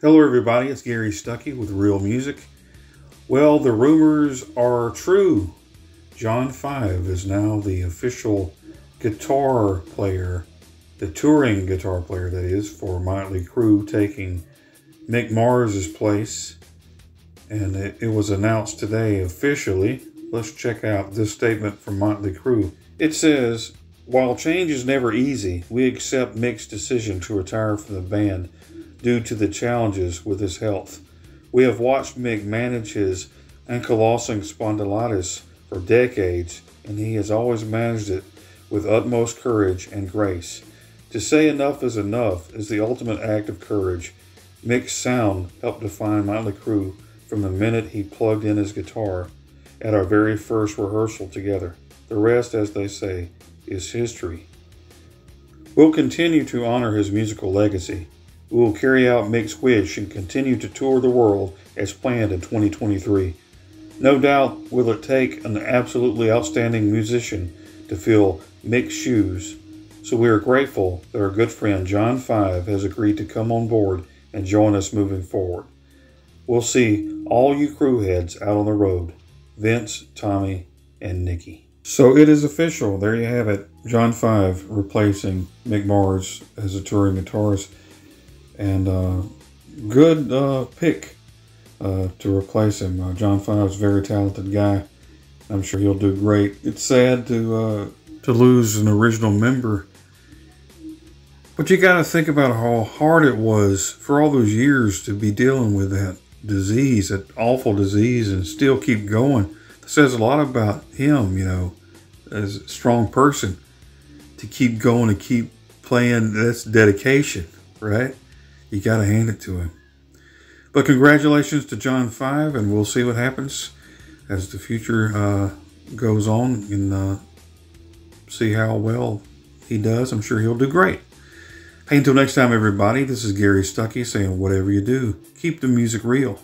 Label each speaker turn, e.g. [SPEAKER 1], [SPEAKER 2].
[SPEAKER 1] Hello, everybody. It's Gary Stuckey with Real Music. Well, the rumors are true. John Five is now the official guitar player, the touring guitar player, that is, for Motley Crue, taking Mick Mars's place. And it, it was announced today officially. Let's check out this statement from Motley Crue. It says, While change is never easy, we accept Mick's decision to retire from the band due to the challenges with his health. We have watched Mick manage his ankylosing spondylitis for decades, and he has always managed it with utmost courage and grace. To say enough is enough is the ultimate act of courage. Mick's sound helped define Motley Crue from the minute he plugged in his guitar at our very first rehearsal together. The rest, as they say, is history. We'll continue to honor his musical legacy. We will carry out Mick's wish and continue to tour the world as planned in 2023. No doubt will it take an absolutely outstanding musician to fill Mick's shoes, so we are grateful that our good friend John Five has agreed to come on board and join us moving forward. We'll see all you Crueheads out on the road Vince, Tommy, and Nikki. So it is official. There you have it. John Five replacing Mick Mars as a touring guitarist and uh, good uh, pick uh, to replace him. Uh, John Five's a very talented guy. I'm sure he'll do great. It's sad to uh, to lose an original member, but you got to think about how hard it was for all those years to be dealing with that disease, that awful disease, and still keep going. It says a lot about him, you know, as a strong person to keep going and keep playing. That's dedication, right? You got to hand it to him. But congratulations to John Five, and we'll see what happens as the future uh, goes on and uh, see how well he does. I'm sure he'll do great. Hey, until next time, everybody, this is Gary Stuckey saying, whatever you do, keep the music real.